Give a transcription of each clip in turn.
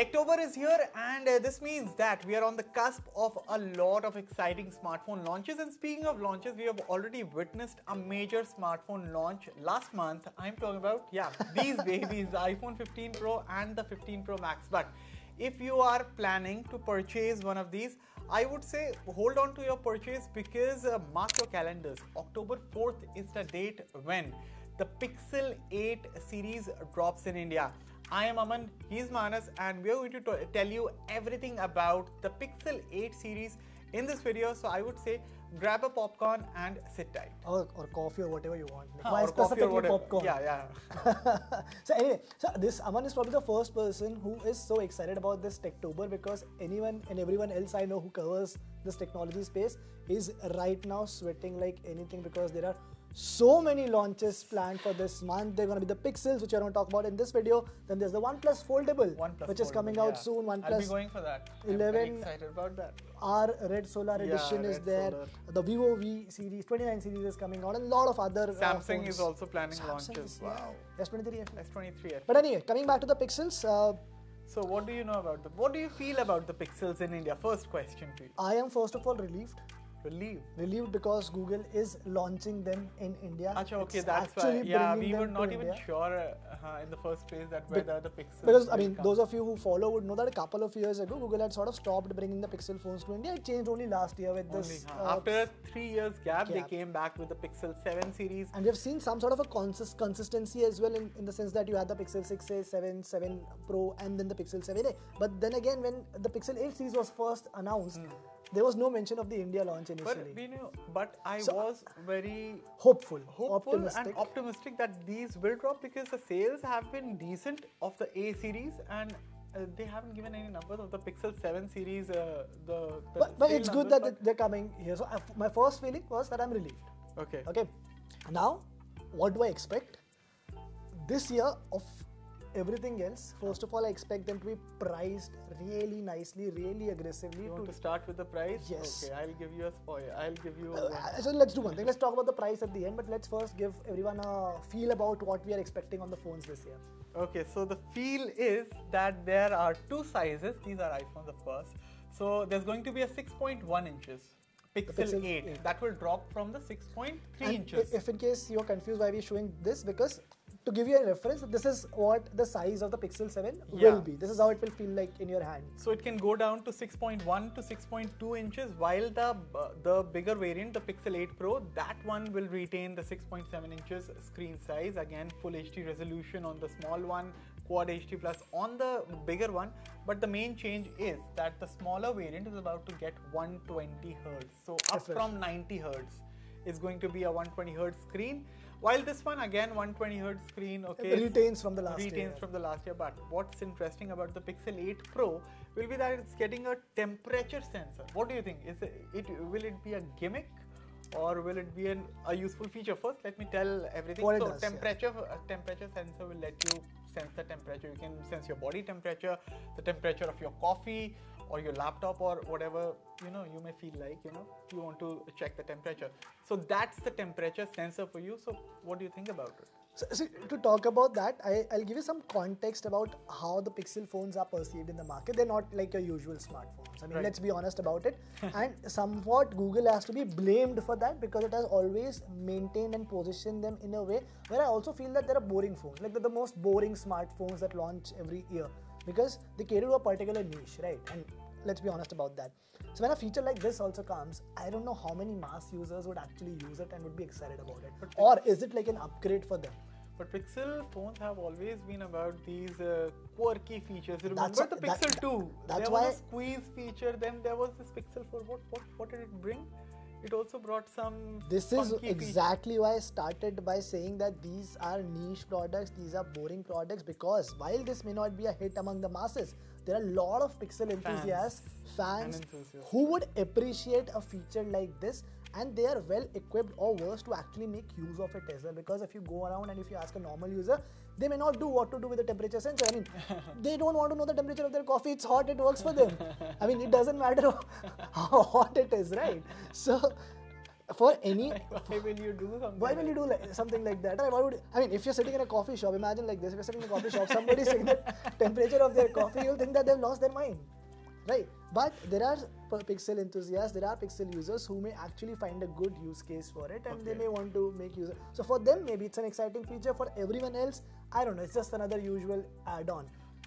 Techtober is here and uh, this means that we are on the cusp of a lot of exciting smartphone launches. And speaking of launches we have already witnessed a major smartphone launch last month. I'm talking about yeah these babies the iPhone 15 Pro and the 15 Pro Max. But if you are planning to purchase one of these I would say hold on to your purchase because uh, mark your calendars. October 4th is the date when the Pixel 8 series drops in India I am Aman, he's Manas, and we are going to tell you everything about the Pixel 8 series in this video. So I would say grab a popcorn and sit tight. Or, or coffee or whatever you want. Like, Huh, why coffee specifically whatever. popcorn? Yeah, yeah. so anyway, so this Aman is probably the first person who is so excited about this Techtober because anyone and everyone else I know who covers this technology space is right now sweating like anything because there are so many launches planned for this month. They're going to be the Pixels, which we're going to talk about in this video. Then there's the OnePlus Foldable, OnePlus which is coming out yeah. soon. I'll be going for that. I'm 11 excited about that. R Red Solar Yeah, Edition is there. Solar. The Vivo V series, 29 series is coming out, and a lot of other. uh, Samsung is also planning Samsung launches. is- yeah. Wow. S23 FE. S23. But anyway, coming back to the Pixels, uh, So what do you know about the? What do you feel about the Pixels in India? First question to you. I am first of all relieved. Relieved. Relieved because Google is launching them in India. Acha, okay, It's that's why. Yeah, we were not even India. sure uh, in the first place that whether the Pixel. Because I mean, come. those of you who follow would know that a couple of years ago, Google had sort of stopped bringing the Pixel phones to India. It changed only last year with Only, this. huh. uh, After a three years gap, they came back with the Pixel 7 series. and we've seen some sort of a consist- consistency as well in, in the sense that you had the Pixel 6a, 7, 7 Pro, and then the Pixel 7a. But then again, when the Pixel 8 series was first announced, there was no mention of the India launch initially. But we knew, but I So- was very hopeful, hopeful optimistic. and optimistic that these will drop because the sales have been decent of the A series and uh, they haven't given any numbers of the Pixel 7 series. Uh, the, the but, but it's good numbers, that they're coming here. So I, my first feeling was that I'm relieved. okay. Okay, now what do I expect? This year of everything else, first of all, I expect them to be priced really nicely, really aggressively. You want to to start with the price? Yes. Okay, I'll give you a spoiler. I'll give you. Uh, so let's do one thing. Let's talk about the price at the end, but let's first give everyone a feel about what we are expecting on the phones this year. Okay, so the feel is that there are two sizes. These are iPhones, of course. So there's going to be a 6.1 inches Pixel, Pixel 8 8. that will drop from the 6.3 And inches. If in case you're confused why we're showing this, because to give you a reference, this is what the size of the Pixel 7 Yeah. will be. This is how it will feel like in your hand. So it can go down to 6.1 to 6.2 inches, while the uh, the bigger variant, the Pixel 8 Pro, that one will retain the 6.7 inches screen size. Again, full HD resolution on the small one, Quad HD plus on the bigger one. But the main change is that the smaller variant is about to get 120 hertz. So up from 90 hertz is going to be a 120 hertz screen. While this one again 120 hertz screen, okay, It retains from the last retains year. from the last year. But what's interesting about the Pixel 8 Pro will be that it's getting a temperature sensor. What do you think? Is it, it will it be a gimmick? Or will it be an, a useful feature? First, let me tell everything. What so, does, yeah. temperature a temperature sensor will let you sense the temperature. You can sense your body temperature, the temperature of your coffee, or your laptop, or whatever you know you may feel like. You know you want to check the temperature. So that's the temperature sensor for you. So what do you think about it? So, so to talk about that, I, I'll give you some context about how the Pixel phones are perceived in the market. They're not like your usual smartphones. I mean, Right. let's be honest about it. and somewhat Google has to be blamed for that because it has always maintained and positioned them in a way where I also feel that they're a boring phones, like they're the most boring smartphones that launch every year because they cater to a particular niche, right? And let's be honest about that. So when a feature like this also comes, I don't know how many mass users would actually use it and would be excited about it. But or is it like an upgrade for them? But Pixel phones have always been about these uh, quirky features. Remember That's the why- that- Pixel 2? that's there why- was a squeeze feature. Then there was this Pixel 4. What what what did it bring? It also brought some. This is exactly why I started by saying that these are niche products, these are boring products because while this may not be a hit among the masses, there are a lot of Pixel enthusiasts, fans, and enthusiasts. who would appreciate a feature like this and they are well equipped or worse to actually make use of it as well because if you go around and if you ask a normal user they may not do what to do with the temperature sensor i mean they don't want to know the temperature of their coffee it's hot it works for them i mean it doesn't matter how hot it is right so for any Why will you do something? why will you do like something like that? Right? Why would I mean if you're sitting in a coffee shop, imagine like this, if you're sitting in a coffee shop, somebody's taking the temperature of their coffee, you'll think that they've lost their mind. Right? But there are pixel enthusiasts, there are pixel users who may actually find a good use case for it and they may want to make use so for them maybe it's an exciting feature. For everyone else, I don't know, it's just another usual add-on.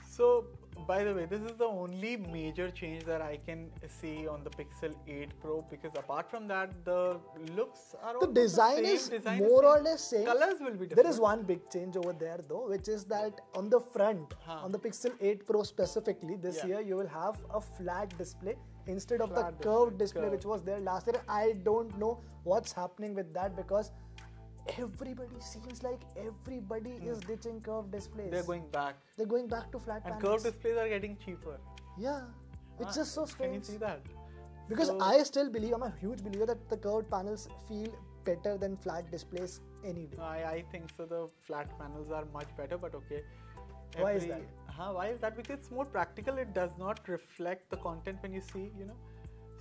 So, by the way, this is the only major change that I can see on the Pixel 8 Pro because apart from that, the looks are The design same, is design more same. or less same. Colors will be different. There is one big change over there though, which is that on the front, Huh. on the Pixel 8 Pro specifically, this Yeah. year you will have a flat display instead of Flat the curved display, display which was there last year. I don't know what's happening with that because everybody seems like everybody is ditching curved displays. They're going back. They're going back to flat panels. And panels. curved displays are getting cheaper. yeah, it's Ah, just so Can strange. you see that? Because So- I still believe, I'm a huge believer that the curved panels feel better than flat displays any day. I, I think so. The flat panels are much better, but okay. Why is that? Huh, why is that? Because it's more practical. It does not reflect the content when you see, you know.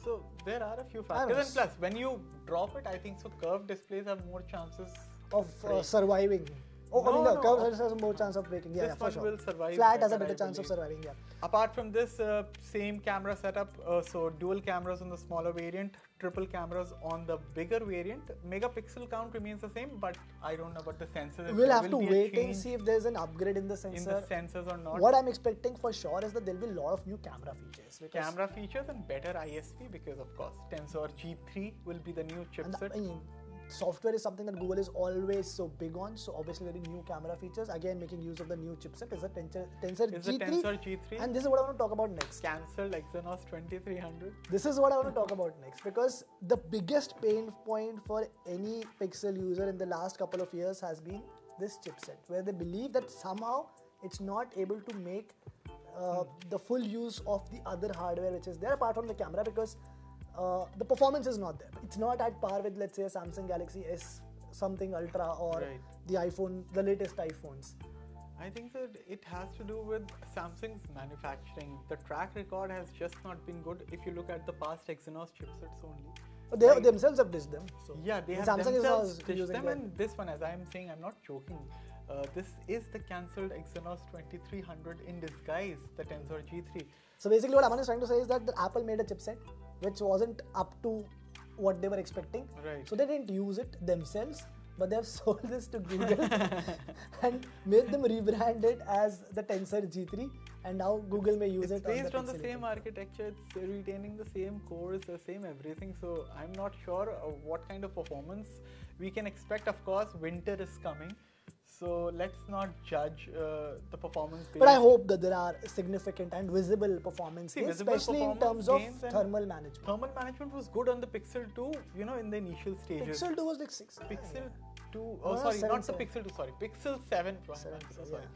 So there are a few factors. And plus, when you drop it, I think so. Curved displays have more chances of uh, surviving. Oh, I mean, No, the no, has more chance of breaking. Yeah, this yeah, for one sure. will survive Flat has a better, chance of surviving. Yeah. Apart from this, uh, same camera setup. Uh, so dual cameras on the smaller variant, triple cameras on the bigger variant. Megapixel count remains the same, but I don't know about the sensors. We'll have to will be a wait and see if there's an upgrade in the in the sensors or not. What I'm expecting for sure is that there'll be a lot of new camera features. Camera features and better ISP because of course Tensor G3 will be the new and chipset. Software is something that Google is always so big on. So obviously, there are new camera features. Again, making use of the new chipset is the Tensor, Tensor Is G3. Tensor G3 And this is what I want to talk about next. cancelled Exynos 2300? This is what I want to talk about next because the biggest pain point for any Pixel user in the last couple of years has been this chipset, where they believe that somehow it's not able to make uh, the full use of the other hardware which is there apart from the camera because uh, the performance is not there. It's not at par with, let's say, a Samsung Galaxy S something Ultra or Right. the iPhone, the latest iPhones. I think that it has to do with Samsung's manufacturing. The track record has just not been good if you look at the past Exynos chipsets only. But they themselves have ditched them. So Yeah, they have Samsung themselves ditched using them, them. and this one, as I am saying, I'm not joking. Uh, this is the cancelled Exynos 2300 in disguise, the Tensor G3. So basically, what Aman is trying to say is that the Apple made a chipset which wasn't up to what they were expecting. Right. So they didn't use it themselves, but they have sold this to Google and made them rebrand it as the Tensor G3, and now Google may use it's it. based on the, Pixel same architecture it's retaining the same cores the same everything so i'm not sure uh, what kind of performance we can expect of course winter is coming so let's not judge uh, the performance But I hope that there are significant and visible performance See, gains, visible especially in terms of thermal management. thermal management was good on the pixel 2 you know in the initial stages Pixel 2 was like 6. Pixel 2, oh No, sorry, not the. Pixel 2, sorry, Pixel 7 Pro. Seven I'm so Pro, sorry.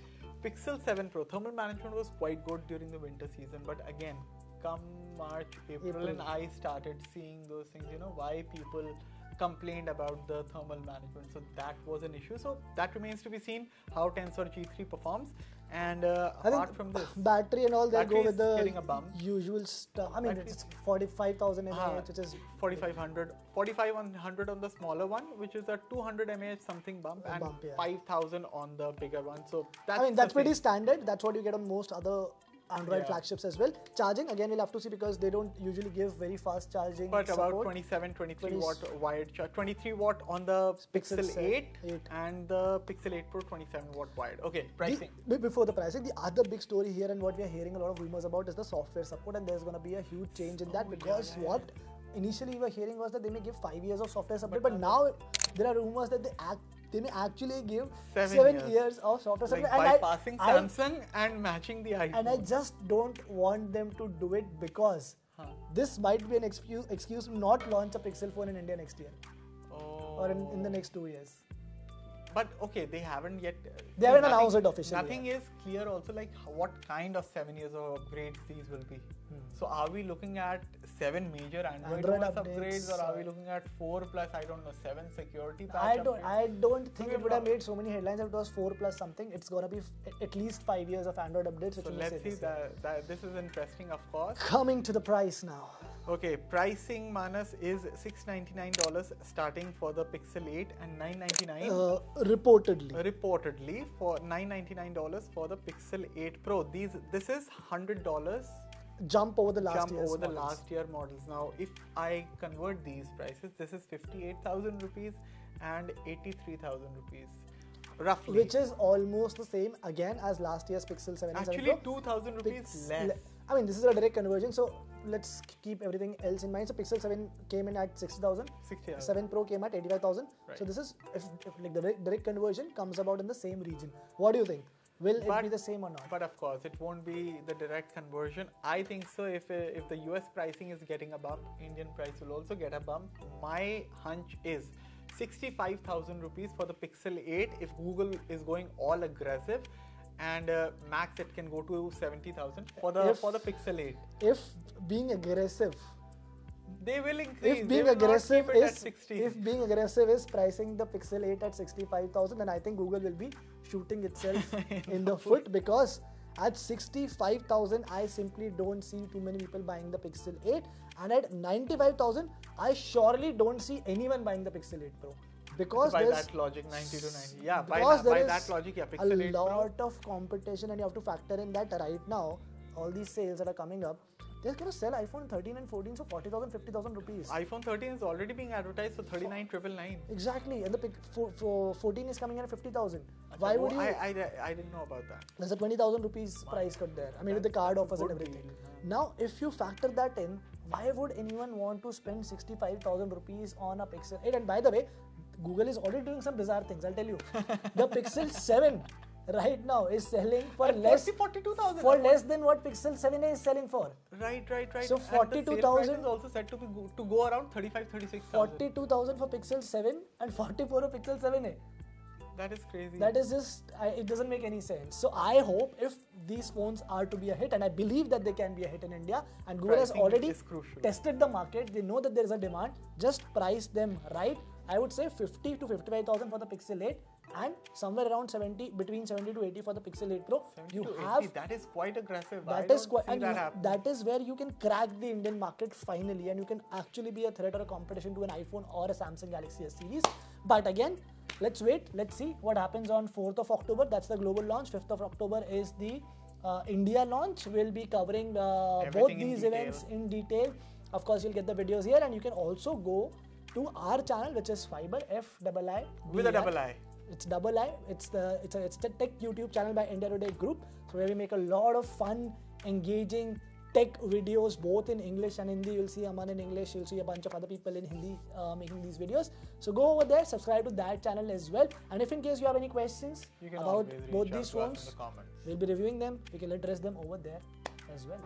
Pixel 7 Pro thermal management was quite good during the winter season, but again, come March, April, April. and I started seeing those things. You know why people complained about the thermal management, so that was an issue. So that remains to be seen how Tensor G3 performs. And uh, apart from this, battery and all they go with the getting a bump. usual stuff. I mean, Battery it's 45,000 mAh, Ah, which is 4500 4500 on the smaller one which is a 200 mAh something bump and bump, yeah. 5000 on the bigger one so that's I mean, that's pretty thing. standard. That's what you get on most other Android Yeah. flagships as well. Charging, again, we'll have to see because they don't usually give very fast charging. but about 27 23 20 watt wired charge 23 watt on the Pixel pixel, 8, 8. and the pixel 8 pro 27 watt wired okay pricing be- before the pricing, the other big story here and what we are hearing a lot of rumors about is the software support, and there's going to be a huge change in that Oh, because yeah, yeah. what initially we were hearing was that they may give five years of software support, But but, now there are rumors that they act they may actually give Seven seven, years. years. of software like support. and bypassing I- samsung and matching the iphone and I just don't want them to do it because Huh. this might be an excuse excuse to not launch a Pixel phone in India next year oh. or in, in the next two years. But okay, they haven't yet. uh, They haven't nothing- announced it officially Nothing is clear. Also, like what kind of seven years of upgrades these will be. Hmm. So, are we looking at seven major Android, Android upgrades, or are we looking at four plus I don't know seven security I don't. upgrades? I don't think we it would have made so many headlines if it was four plus something. It's gonna be f- at least five years of Android updates. Which so let's see this year. that, that this is interesting, of course. Coming to the price now. Okay, pricing Manas is $699 starting for the Pixel 8 and 999 Uh, reportedly. reportedly for $999 for the Pixel 8 Pro. These this is $100 Jump over the last jump over the models. last year models. Now, if I convert these prices, this is 58,000 rupees and 83,000 rupees roughly. Which is almost the same again as last year's Pixel 7 and 7 actually 2,000 rupees Pix- less. le- I mean, this is a direct conversion, so let's keep everything else in mind. So Pixel 7 came in at 60,000. 60,000. 7 Pro came at 85,000. Right. So this is if, if like the direct, conversion comes about in the same region. What do you think? Will it But- be the same or not? But of course, it won't be the direct conversion. I think so. If if the US pricing is getting a bump, Indian price will also get a bump. My hunch is 65,000 rupees for the Pixel 8 if Google is going all aggressive, and uh, max it can go to 70,000 for the If- for the Pixel 8. if being aggressive, They will increase. if being aggressive is at 60. if being aggressive is pricing the Pixel 8 at 65,000, then I think Google will be shooting itself in the foot because at 65,000 I simply don't see too many people buying the Pixel 8 and at 95,000 I surely don't see anyone buying the Pixel 8 Pro because by that logic, 90 to 90. Yeah, by, that, by that logic, yeah, a Pixel 8 Pro. lot of competition and you have to factor in that right now all these sales that are coming up they're going to sell iphone 13 and 14 for 40000 50000 rupees iPhone 13 is already being advertised for 39,999. exactly and the pic, for, for 14 is coming in at 50000 why would you I, I, I didn't know about that. there's a 20000 rupees price cut there i mean with the card offers and everything now if you factor that in why would anyone want to spend 65000 rupees on a pixel 8 and by the way google is already doing some bizarre things i'll tell you the pixel 7 right now is selling for At less 40, 42,000. for less than what Pixel 7a is selling for. Right, right, right. So And the sale price 42,000 is also said to be go, to go around 35, 36,000. 42,000 for Pixel 7 and 44 for Pixel 7a. That is crazy. That is just, I, it doesn't make any sense. So I hope if these phones are to be a hit, and I believe that they can be a hit in India, and Google has already tested the market, they know that there is a demand, just price them right. I would say 50 to 55,000 for the Pixel 8 and somewhere around 70, between 70 to 80 for the Pixel 8 Pro. 70 You to 80, have that is quite aggressive. That is quite, and that you- that is where you can crack the Indian market finally, and you can actually be a threat or a competition to an iPhone or a Samsung Galaxy S series. But again, let's wait. Let's see what happens on 4th of October. That's the global launch. 5th of October is the uh, India launch. We'll be covering uh, both these events in detail. Of course, you'll get the videos here, and you can also go to our channel, which is Fiiber F double I With a double I. It's double I. It's the it's a it's the tech YouTube channel by India Today Group. So where we make a lot of fun, engaging tech videos both in English and Hindi. You'll see Aman in English. You'll see a bunch of other people in Hindi uh, making these videos. So go over there, subscribe to that channel as well. And if in case you have any questions about both these phones, the we'll be reviewing them. We can address them over there as well.